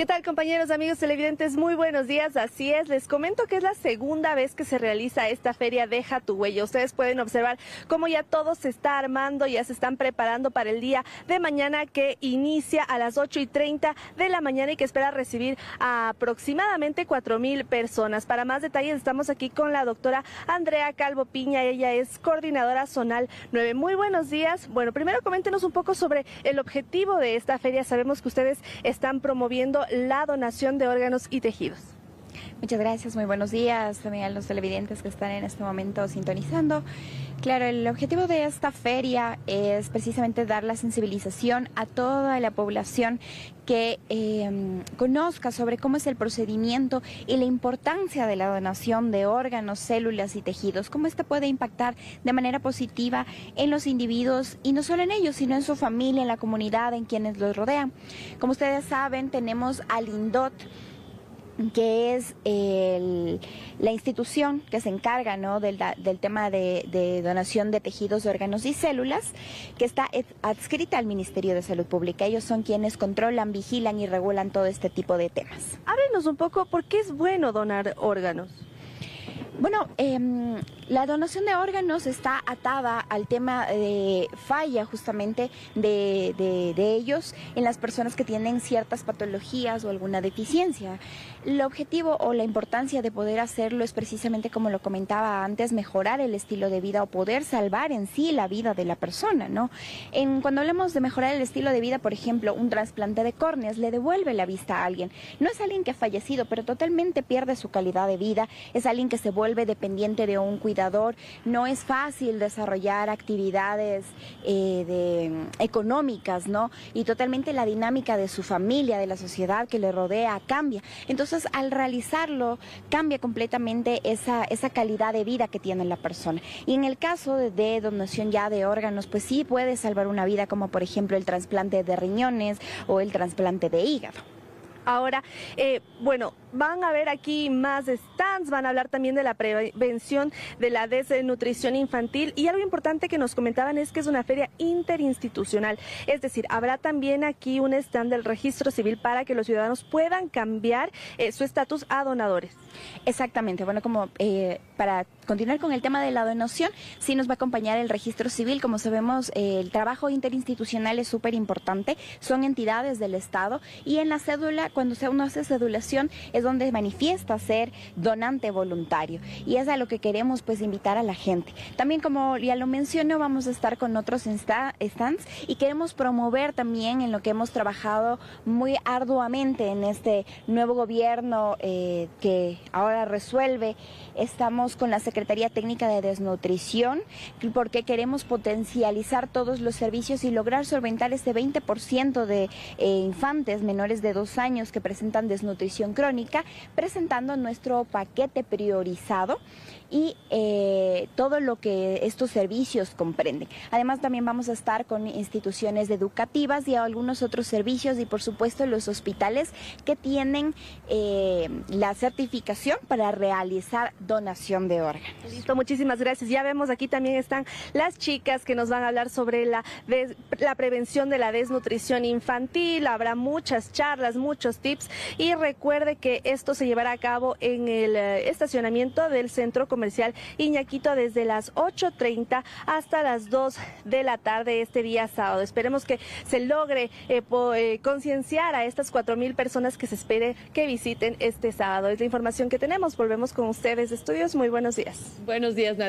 ¿Qué tal compañeros, amigos televidentes? Muy buenos días, así es, les comento que es la segunda vez que se realiza esta feria Deja tu huella. Ustedes pueden observar cómo ya todo se está armando, ya se están preparando para el día de mañana que inicia a las 8 y 30 de la mañana y que espera recibir a aproximadamente 4 mil personas. Para más detalles estamos aquí con la doctora Andrea Calvo Piña, ella es coordinadora zonal 9. Muy buenos días. Bueno, primero coméntenos un poco sobre el objetivo de esta feria. Sabemos que ustedes están promoviendo la donación de órganos y tejidos. Muchas gracias, muy buenos días también a los televidentes que están en este momento sintonizando. Claro, el objetivo de esta feria es precisamente dar la sensibilización a toda la población que em, conozca sobre cómo es el procedimiento y la importancia de la donación de órganos, células y tejidos, cómo esto puede impactar de manera positiva en los individuos y no solo en ellos, sino en su familia, en la comunidad, en quienes los rodean. Como ustedes saben, tenemos al INDOT que es la institución que se encarga ¿no? del, tema de, donación de tejidos, órganos y células, que está adscrita al Ministerio de Salud Pública. Ellos son quienes controlan, vigilan y regulan todo este tipo de temas. Háblenos un poco por qué es bueno donar órganos. Bueno, em, la donación de órganos está atada al tema de falla justamente de, de, ellos en las personas que tienen ciertas patologías o alguna deficiencia. El objetivo o la importancia de poder hacerlo es precisamente, como lo comentaba antes, mejorar el estilo de vida o poder salvar en sí la vida de la persona, ¿no? En, cuando hablamos de mejorar el estilo de vida, por ejemplo, un trasplante de córneas le devuelve la vista a alguien. No es alguien que ha fallecido, pero totalmente pierde su calidad de vida, es alguien que se vuelve dependiente de un cuidador, no es fácil desarrollar actividades eh, de, económicas, ¿no? Y totalmente la dinámica de su familia, de la sociedad que le rodea, cambia. Entonces, al realizarlo, cambia completamente esa, esa calidad de vida que tiene la persona. Y en el caso de, de donación ya de órganos, pues sí puede salvar una vida, como por ejemplo el trasplante de riñones o el trasplante de hígado. Ahora, eh, bueno, van a ver aquí más stands, van a hablar también de la prevención de la desnutrición infantil y algo importante que nos comentaban es que es una feria interinstitucional, es decir, habrá también aquí un stand del registro civil para que los ciudadanos puedan cambiar eh, su estatus a donadores. Exactamente, bueno, como eh, para continuar con el tema de la donación, sí nos va a acompañar el registro civil, como sabemos, el trabajo interinstitucional es súper importante, son entidades del Estado y en la cédula cuando uno hace sedulación es donde manifiesta ser donante voluntario y es a lo que queremos pues invitar a la gente. También como ya lo menciono vamos a estar con otros stands y queremos promover también en lo que hemos trabajado muy arduamente en este nuevo gobierno eh, que ahora resuelve. Estamos con la Secretaría Técnica de Desnutrición porque queremos potencializar todos los servicios y lograr solventar este 20% de eh, infantes menores de dos años que presentan desnutrición crónica, presentando nuestro paquete priorizado. Y eh, todo lo que estos servicios comprenden. Además, también vamos a estar con instituciones educativas y algunos otros servicios y, por supuesto, los hospitales que tienen eh, la certificación para realizar donación de órganos. Listo, muchísimas gracias. Ya vemos aquí también están las chicas que nos van a hablar sobre la, la prevención de la desnutrición infantil. Habrá muchas charlas, muchos tips y recuerde que esto se llevará a cabo en el eh, estacionamiento del centro comercial comercial Desde las 8.30 hasta las 2 de la tarde este día sábado. Esperemos que se logre eh, eh, concienciar a estas 4.000 personas que se espere que visiten este sábado. Es la información que tenemos. Volvemos con ustedes, estudios. Muy buenos días. Buenos días, Nati.